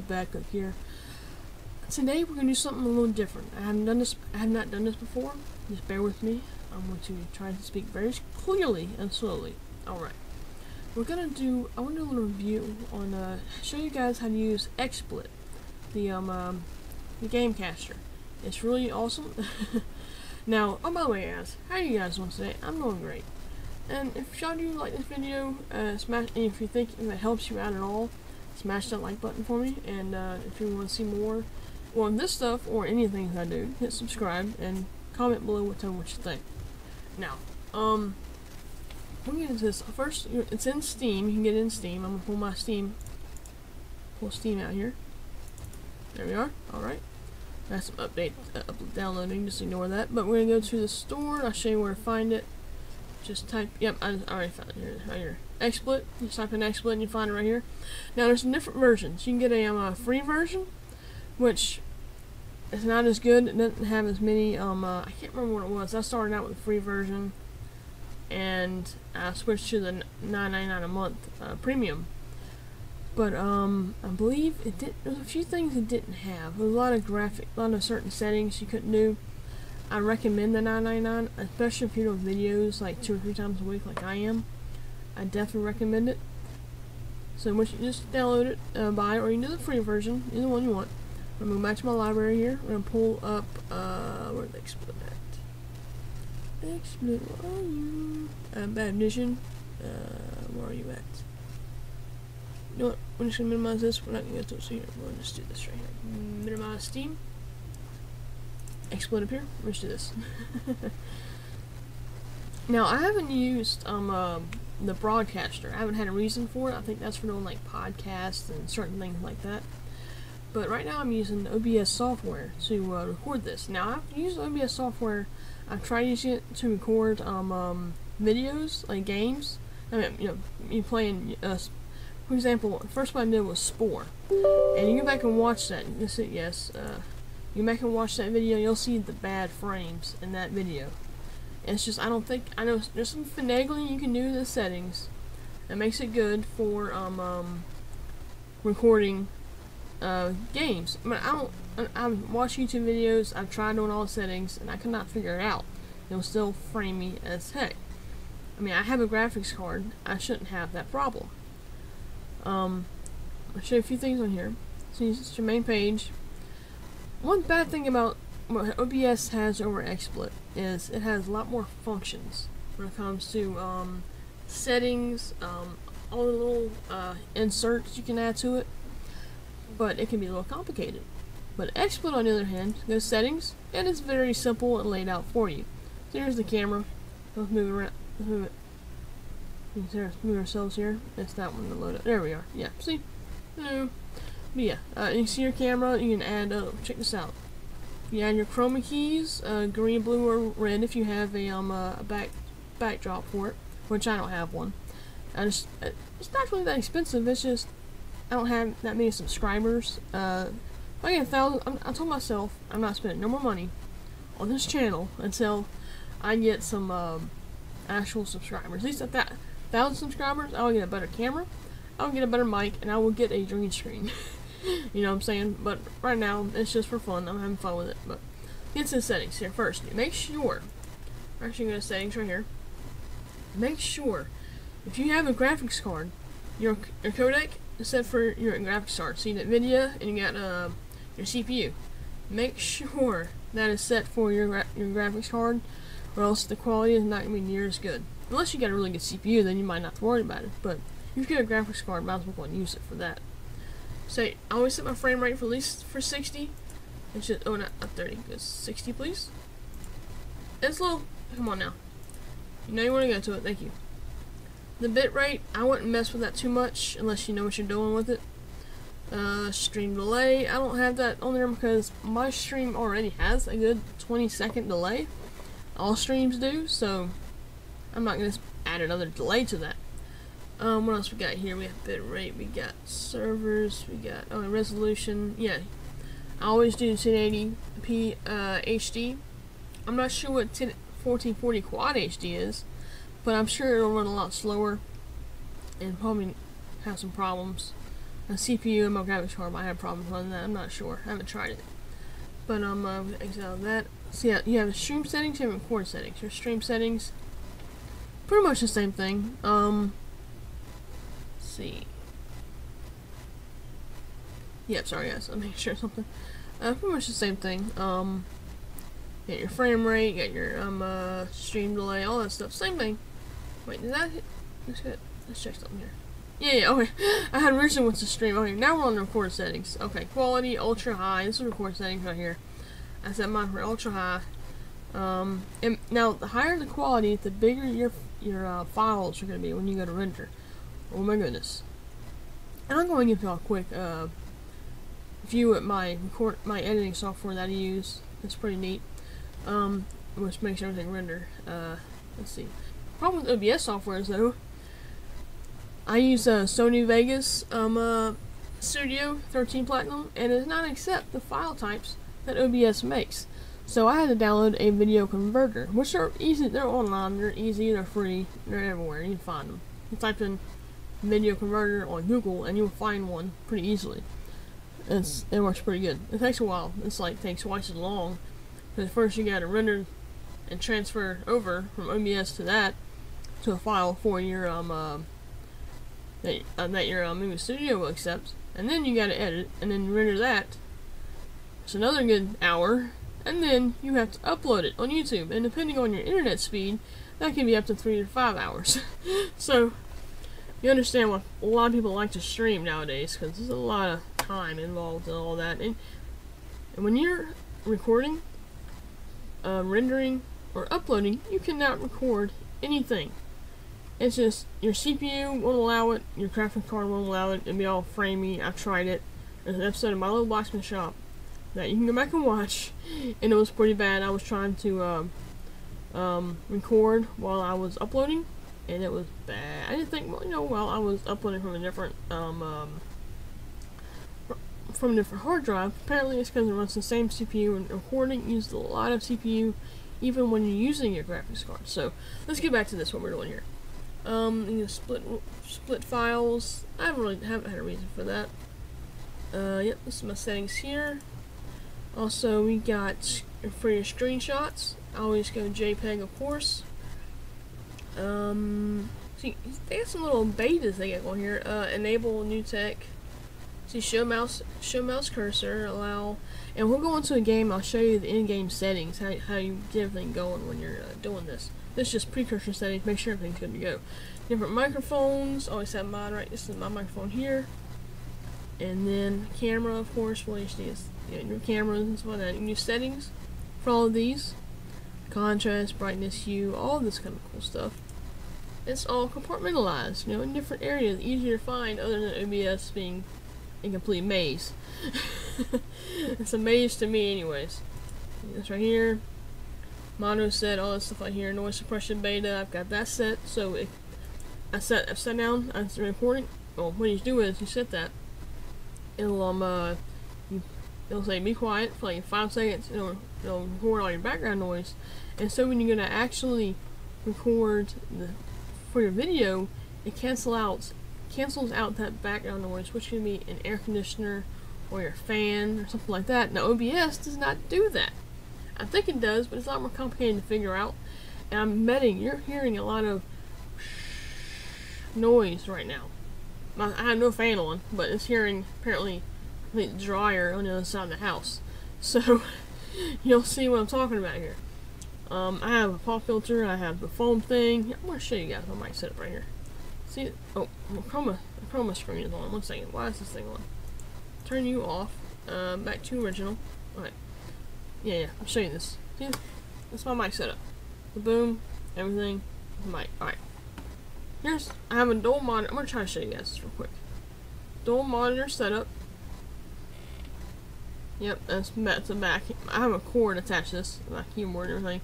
is Badcook here. Today we're gonna do something a little different. I haven't done this. I have not done this before. Just bear with me. I'm going to try to speak very clearly and slowly. All right. We're gonna do. I want to do a little review on. Uh, show you guys how to use XSplit, the um, um the game caster. It's really awesome. now, oh by the way, guys, how are you guys doing today? I'm doing great. And if y'all do like this video, uh, smash. And if you think it helps you out at all, smash that like button for me. And uh, if you want to see more on this stuff or anything I do, hit subscribe and comment below what what you think. Now, um, let me get into this. First, it's in Steam. You can get it in Steam. I'm gonna pull my Steam, pull Steam out here. There we are. All right. That's some update uh, downloading. Just ignore that. But we're gonna go to the store. I'll show you where to find it. Just type. Yep, I, I already found it here. Right here. XSplit. Just type in XSplit and you find it right here. Now there's some different versions. You can get a, um, free version, which is not as good. It doesn't have as many. Um, uh, I can't remember what it was. I started out with the free version, and I switched to the 9.99 a month uh, premium. But um, I believe it did. There's a few things it didn't have. There's a lot of graphic, a lot of certain settings you couldn't do. I recommend the 9.99, especially if you do videos like two or three times a week, like I am. I definitely recommend it. So once you just download it, uh, buy it, or you can do the free version, either one you want. I'm gonna go back to my library here. I'm gonna pull up, uh, where the XSplit at? XSplit, where are you? Uh, Bad Vision. Uh, where are you at? You know what? I'm just gonna minimize this. We're not gonna get to it, so here. We'll just do this right here. Minimize Steam. XSplit up here. Let's do this. now, I haven't used, um, uh, the broadcaster. I haven't had a reason for it. I think that's for doing like podcasts and certain things like that. But right now I'm using OBS software to uh, record this. Now I've used OBS software. I've tried using it to record um, um, videos like games. I mean, you know, you playing. Uh, for example, first one I did was Spore, and you go back and watch that. You see, yes, uh, you go back and watch that video. You'll see the bad frames in that video. It's just I don't think I know there's some finagling you can do in the settings that makes it good for um, um recording uh, games. I mean, I don't. I, have watched YouTube videos. I've tried doing all the settings, and I could not figure it out. It will still frame me as heck. I mean, I have a graphics card. I shouldn't have that problem. Um, I'll show you a few things on here. So it's your main page. One bad thing about what OBS has over XSplit is it has a lot more functions when it comes to um, settings, um, all the little uh, inserts you can add to it, but it can be a little complicated. But XSplit, on the other hand, goes settings, and it's very simple and laid out for you. So here's the camera. Let's move around. Move it. Let's move ourselves here. It's that one to load up. There we are. Yeah, see? No. But yeah, uh, you see your camera, you can add, uh, check this out. You add your chroma keys, uh, green, blue, or red if you have a, um, a back backdrop for it, which I don't have one. I just, it's not really that expensive, it's just, I don't have that many subscribers. Uh, I get a thousand, I'm, I told myself I'm not spending no more money on this channel until I get some, um, actual subscribers. At least at that thousand subscribers, I'll get a better camera, I'll get a better mic, and I will get a green screen. you know what I'm saying? But right now, it's just for fun. I'm having fun with it. But get to settings here first. Make sure, actually go to settings right here. Make sure, if you have a graphics card, your, your codec is set for your graphics card. So you got NVIDIA and you got uh, your CPU. Make sure that is set for your, gra your graphics card or else the quality is not going to be near as good. Unless you got a really good CPU, then you might not have to worry about it. But if you get a graphics card, might as well go and use it for that. So I always set my frame rate for at least for 60. It's just, oh, not, not 30. It's 60, please. It's low. Come on now. You know you want to go to it. Thank you. The bit rate, I wouldn't mess with that too much unless you know what you're doing with it. Uh, stream delay, I don't have that on there because my stream already has a good 20 second delay. All streams do, so I'm not going to add another delay to that. Um, what else we got here? We have bit rate, we got servers, we got oh resolution. Yeah, I always do 1080p uh, HD. I'm not sure what 10, 1440 quad HD is, but I'm sure it'll run a lot slower and probably have some problems. a CPU and my graphics card might have problems running that. I'm not sure. I haven't tried it. But um, uh, exit that. So yeah, you have stream settings, you have record settings. Your stream settings, pretty much the same thing. Um, see. Yep, sorry guys, I'm making sure something. Uh, pretty much the same thing. Um, get your frame rate, get your um uh, stream delay, all that stuff. Same thing. Wait, did that hit? Let's get. Let's check something here. Yeah, yeah, okay. I had originally went to stream. Okay, now we're on the record settings. Okay, quality, ultra high. This is record settings right here. I set mine for ultra high. Um, and now the higher the quality, the bigger your your uh, files are going to be when you go to render. Oh my goodness. And I'm going to give y'all a quick uh, view at my record my editing software that I use. It's pretty neat. Um, which makes everything render. Uh, let's see. Problem with OBS software is though, I use uh, Sony Vegas um, uh, Studio 13 Platinum, and it does not accept the file types that OBS makes. So I had to download a video converter, which are easy. They're online. They're easy. They're free. They're everywhere. You can find them. You type in video converter on Google, and you'll find one pretty easily. It's, it works pretty good. It takes a while. It's like takes twice as long. Because first you gotta render and transfer over from OBS to that to a file for your um uh, that uh, that your uh, movie studio will accept, and then you gotta edit and then render that. It's another good hour, and then you have to upload it on YouTube. And depending on your internet speed, that can be up to three to five hours. so you understand what a lot of people like to stream nowadays because there's a lot of time involved in all that. And, and when you're recording, uh, rendering, or uploading, you cannot record anything. It's just your CPU won't allow it, your graphics card won't allow it, it'll be all framey. I've tried it. There's an episode of My Little Blacksmith Shop that you can go back and watch, and it was pretty bad. I was trying to um, um, record while I was uploading, and it was bad. I didn't think, well, you know, while I was uploading from a different um, um, from a different hard drive. Apparently, it's because it runs the same CPU, and recording uses a lot of CPU, even when you're using your graphics card. So let's get back to this. What we're doing here. Um, you know, split split files. I haven't really haven't had a reason for that. Uh, yep, this is my settings here. Also, we got for your screenshots. I always go JPEG, of course. Um, see, they got some little betas they got going here. Uh, enable new tech. See, show mouse, show mouse cursor, allow, and we'll go into a game. I'll show you the in-game settings, how how you get everything going when you're uh, doing this. This is just precursor settings. Make sure everything's good to go. Different microphones. Always have mine right. This is my microphone here. And then camera, of course, Full HD is you know, your cameras and stuff like that. New settings for all of these. Contrast, brightness, hue, all this kind of cool stuff. It's all compartmentalized, you know, in different areas, easier to find other than OBS being a complete maze. it's a maze to me anyways. This right here. Mono set, all that stuff right here. Noise suppression beta, I've got that set. So if I set I set down, I'm recording. Well, what you do is you set that. It'll um uh, it'll say be quiet for like five seconds. It'll it'll record all your background noise, and so when you're gonna actually record the for your video, it cancel out cancels out that background noise, which can be an air conditioner or your fan or something like that. Now OBS does not do that. I think it does, but it's a lot more complicated to figure out. And I'm betting you're hearing a lot of noise right now. I have no fan on, but it's hearing apparently the dryer on the other side of the house. So you'll see what I'm talking about here. Um, I have a pop filter, I have the foam thing. I'm gonna show you guys my mic setup right here. See, oh, the chroma, the chroma screen is on. One second, why is this thing on? Turn you off. Uh, back to original. Alright. Yeah, yeah, I'll show you this. See, that's my mic setup. The boom, everything, the mic. Alright. Here's, I have a dual monitor. I'm gonna try to show you guys this real quick. Dual monitor setup. Yep, that's, that's the back. I have a cord attached to this, my keyboard and everything,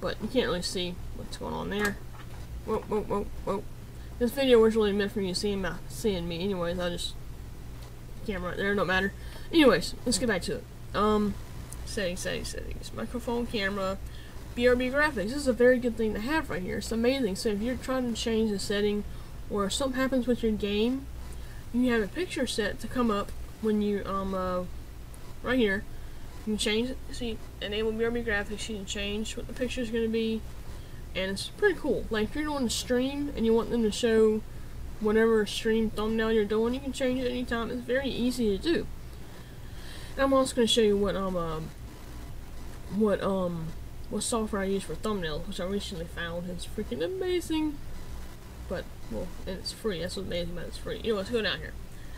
but you can't really see what's going on there. Whoa, whoa, whoa, whoa. This video was really meant for you seeing my seeing me. Anyways, I just camera right there, don't matter. Anyways, let's get back to it. Um, settings, settings, settings. Microphone, camera, BRB graphics. This is a very good thing to have right here. It's amazing. So if you're trying to change the setting, or something happens with your game, you have a picture set to come up when you um uh, right here. You can change. See, enable BRB graphics. You can change what the picture is going to be, and it's pretty cool. Like if you're doing a stream and you want them to show whatever stream thumbnail you're doing, you can change it anytime. It's very easy to do. And I'm also going to show you what um uh, what um what software I use for thumbnails, which I recently found. It's freaking amazing. But well, and it's free. That's what's amazing about it. It's free. You know, let's go down here.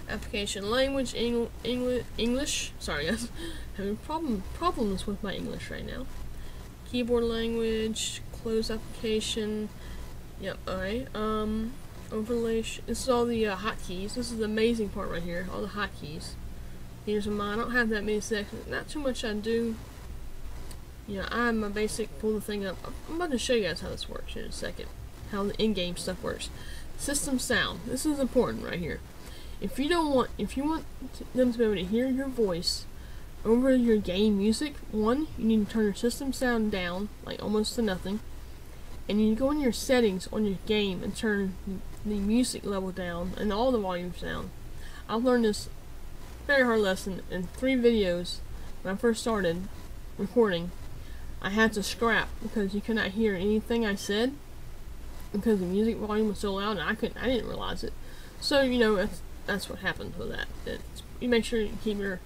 Application language, Eng English, English. Sorry, guys, having problem problems with my English right now. Keyboard language, close application. Yep. All right. Um, overlay. this is all the uh, hotkeys. This is the amazing part right here. All the hotkeys. Here's mine. I don't have that many sections. Not too much I do. Yeah, I'm a basic pull the thing up. I'm about to show you guys how this works in a second. How the in-game stuff works. System sound. This is important right here. If you don't want, if you want them to be able to hear your voice over your game music, one, you need to turn your system sound down, like almost to nothing. And you go in your settings on your game and turn the music level down and all the volumes down. I've learned this very hard lesson in three videos when I first started recording. I had to scrap because you could not hear anything I said because the music volume was so loud and I couldn't I didn't realize it. So, you know, that's what happens with that. It's, you make sure you keep your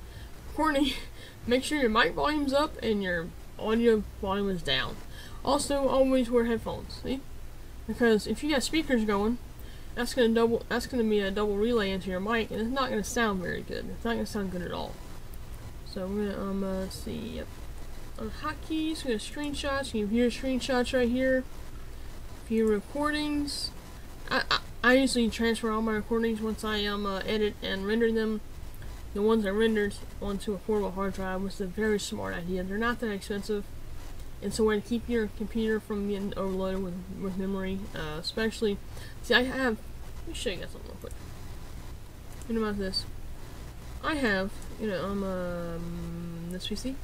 recording make sure your mic volume's up and your audio volume is down. Also always wear headphones, see? Because if you got speakers going, that's gonna double that's gonna be a double relay into your mic and it's not gonna sound very good. It's not gonna sound good at all. So we're gonna um uh, see yep. On hotkeys, we got screenshots, you can hear screenshots right here. View recordings. I, I, I usually transfer all my recordings once I um uh, edit and render them. The ones I rendered onto a portable hard drive was a very smart idea. They're not that expensive. It's a way to keep your computer from getting overloaded with, with memory, uh, especially, see I have, let me show you guys something real quick. Know about this? I have, you know, um, um, this PC.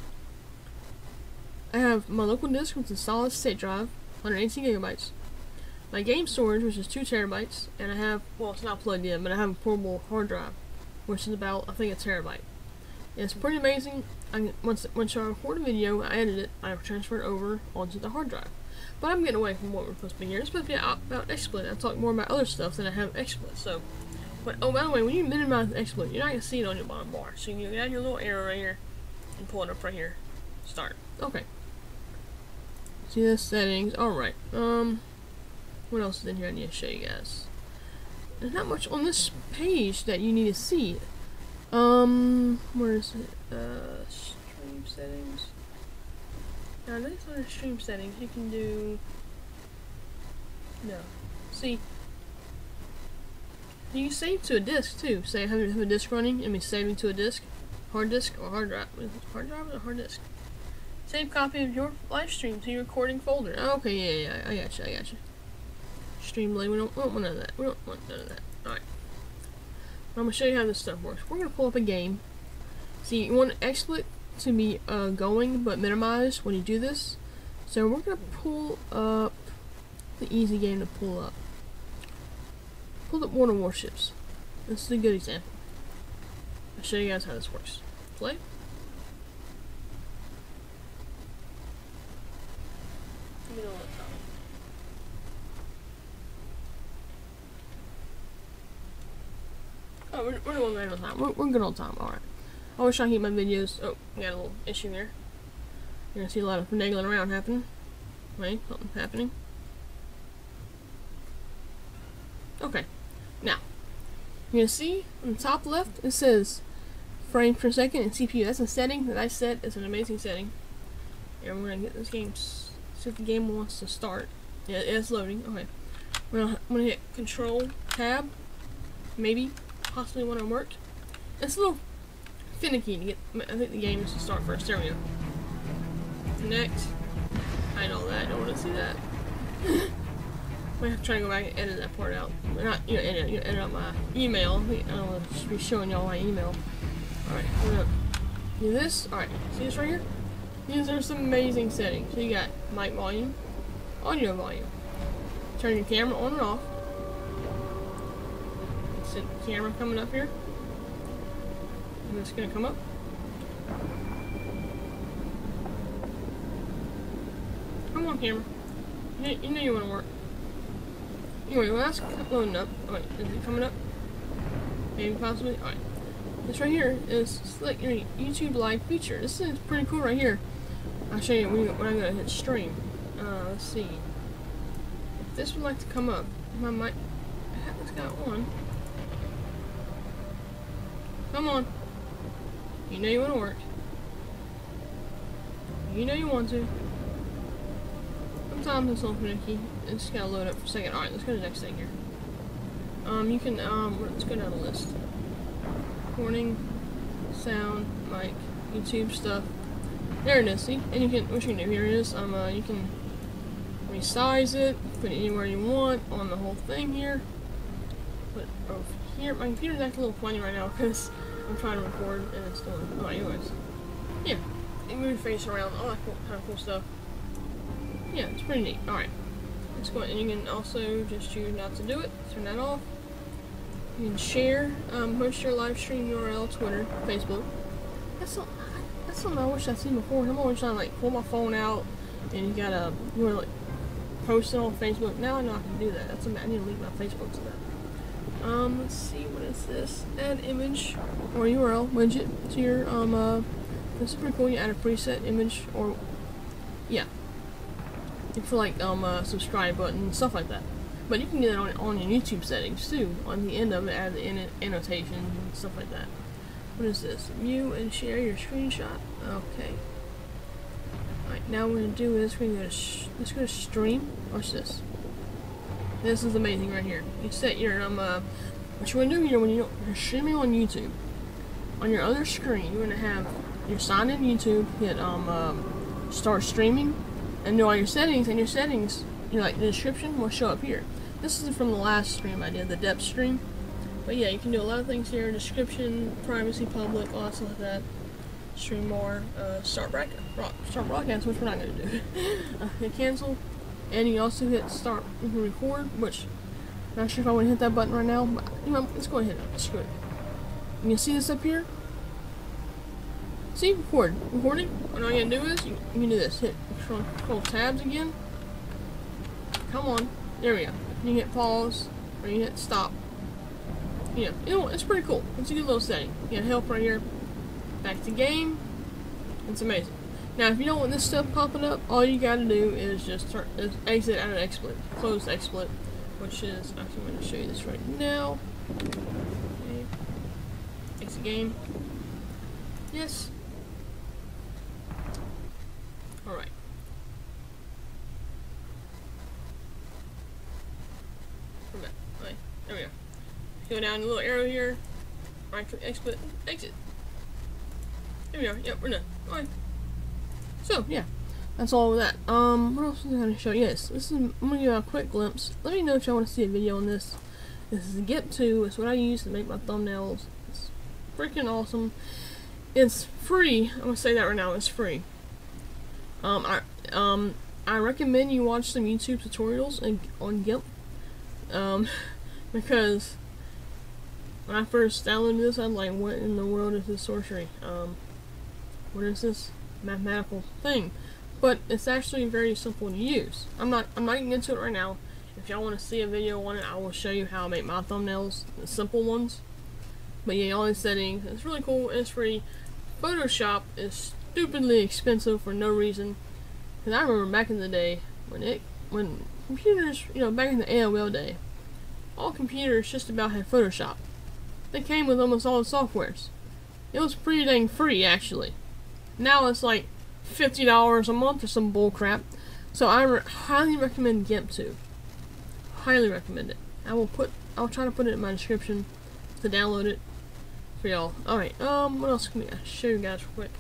I have my local disk, which is a solid state drive, 118 gigabytes my game storage, which is 2 terabytes, and I have, well, it's not plugged in, but I have a portable hard drive, which is about, I think, a terabyte. it's pretty amazing. I, once, once I record a video, I edit it, I transfer it over onto the hard drive. But I'm getting away from what we're supposed to be here. It's supposed to be about XSplit. I talk more about other stuff than I have XSplit. So, but oh, by the way, when you minimize XSplit, you're not gonna see it on your bottom bar. So you add your little arrow right here and pull it up right here. Start. Okay. See the settings. All right. Um. What else is in here I need to show you guys? There's not much on this page that you need to see. Um, where is it? Uh, stream settings. Now, this under stream settings, you can do. No. See, you can save to a disk too. Say I have a disk running and be saving to a disk, hard disk or hard drive. Hard drive or hard disk? Save copy of your live stream to your recording folder. Okay, yeah, yeah, I got you, I got you. Streamlabs. We don't, want none of that. We don't want none of that. Alright. I'm to show you how this stuff works. We're to pull up a game. See, you want XSplit to be uh, going but minimized when you do this. So we're to pull up the easy game to pull up. Pull up World of Warships. This is a good example. I'll show you guys how this works. Play. We're, we're doing great on time. We're, we're good on time. Alright. I wish I keep my videos. Oh, we got a little issue there. You're gonna see a lot of finagling around happening. Wait, something happening. Okay. Now, you're gonna see on the top left it says frames per second and CPU. That's a setting that I set. It's an amazing setting. And we're gonna get this game. See if the game wants to start. Yeah, it's loading. Okay. We're gonna, I'm gonna hit Control Tab. Maybe possibly when it work. It's a little finicky to get, I think the game is to start first. There we go. Connect. I know that, I don't want to see that. I have to try to go back and edit that part out. Not, you know, edit, you know, edit out my email. I don't want to be showing y'all my email. Alright, we're gonna do this. Alright, see this right here? These are some amazing settings. So you got mic volume, audio volume. Turn your camera on and off the camera coming up here. And it's gonna come up. Come on, camera. You, you know you want to work. Anyway, well, that's loading up. Wait, is it coming up? Maybe possibly? Alright. This right here is like your YouTube live feature. This is pretty cool right here. I'll show you when, I'm gonna hit stream. Uh, let's see. If this would like to come up, my mic. I have this got on. Come on. You know you want to work. You know you want to. Sometimes it's a little finicky. It's gotta load up for a second. Alright, let's go to the next thing here. Um, you can, um, let's go down the list. Recording, sound, mic, YouTube stuff. There it is, see? And you can, what you can do here is, um, uh, you can resize it, put it anywhere you want on the whole thing here. Put over here. My computer's acting a little funny right now because I'm trying to record and it's doing, oh, anyways. Yeah, move face around, all that cool, kind of cool stuff. Yeah, it's pretty neat. Alright. Let's go and you can also just choose not to do it. Turn that off. You can share, um, post your live stream URL, Twitter, Facebook. That's something, that's something I wish I'd seen before. I'm always trying to like pull my phone out and you gotta, you wanna like post it on Facebook. Now I know I can do that. That's I need to leave my Facebook to that. Um, let's see, what is this? Add image or URL widget to your, um, uh, this is pretty cool. You add a preset image or, yeah, for like um uh, subscribe button stuff like that. But you can do that on, on your YouTube settings too. On the end of it, add the annotations and stuff like that. What is this? View and share your screenshot. Okay. Alright, now what we're gonna do is we're gonna let's go to stream. Watch this. This is amazing right here. You set your um uh, what you want to do here when you you're streaming on YouTube. On your other screen, you're gonna have your sign in YouTube. Hit um, um start streaming and do all your settings, and your settings, you know, like the description will show up here. This is from the last stream I did, the depth stream. But yeah, you can do a lot of things here, description, privacy, public, stuff like that. Stream more, uh, start, broadcast, start broadcast, which we're not going to do. uh, cancel, and you also hit start, record, which, I'm not sure if I want to hit that button right now, but, you know, let's go ahead and hit it, screw it. You see this up here? See, record. Recording. What I'm gonna do is, you, you can do this. Hit control, control tabs again. Come on. There we go. You hit pause, or you hit stop. Yeah, you know, it's pretty cool. It's a good little setting. You got help right here. Back to game. It's amazing. Now, if you don't want this stuff popping up, all you gotta do is just start, is exit out of XSplit. Close XSplit, which is, actually, I'm gonna show you this right now. Okay. Exit game. Yes, Alright. Right. There we go. Go down the little arrow here. Right click exit. Exit. There we go. Yep, we're done. Alright. So, yeah. That's all of that. Um, what else was I going to show? You? Yes, this is, I'm to give a quick glimpse. Let me know if y'all want to see a video on this. This is GIMP2. It's what I use to make my thumbnails. It's freaking awesome. It's free. I'm to say that right now. It's free. Um, I um I recommend you watch some YouTube tutorials and on GIMP. Um, because when I first downloaded this, I'm like, what in the world is this sorcery? Um, what is this mathematical thing? But it's actually very simple to use. I'm not I'm not getting into it right now. If y'all want to see a video on it, I will show you how I make my thumbnails, the simple ones. But yeah, all these settings, it's really cool, it's free. Photoshop is stupidly expensive for no reason. Cause I remember back in the day when it when computers, you know, back in the AOL day, all computers just about had Photoshop. They came with almost all the softwares. It was pretty dang free actually. Now it's like fifty dollars a month or some bull crap. So I re highly recommend GIMP2. Highly recommend it. I will put I'll try to put it in my description to download it for y'all. Alright, um, what else can we show you guys real quick?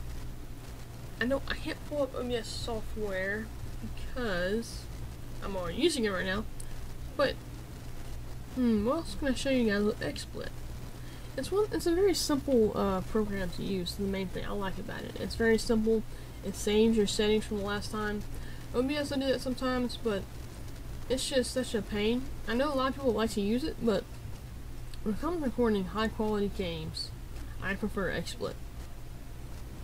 I know I can't pull up OBS software because I'm already using it right now. But hmm, what else can I show you guys with XSplit? It's one. It's a very simple uh, program to use. The main thing I like about it. It's very simple. It saves your settings from the last time. OBS I do that sometimes, but it's just such a pain. I know a lot of people like to use it, but when it comes to recording high quality games, I prefer XSplit.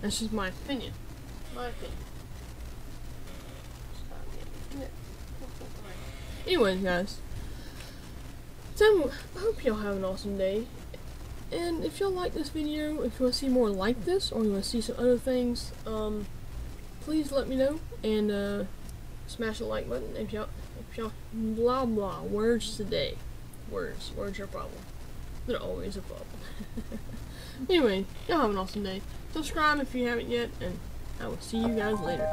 That's just my opinion. My opinion. Anyways, guys. So, I hope y'all have an awesome day. And if y'all like this video, if you want to see more like this, or you want to see some other things, um, please let me know. And, uh, smash the like button if y'all, if y'all, blah blah, words today. Words. Words are a problem. They're always a problem. anyway, y'all have an awesome day. Subscribe if you haven't yet, and I will see you guys later.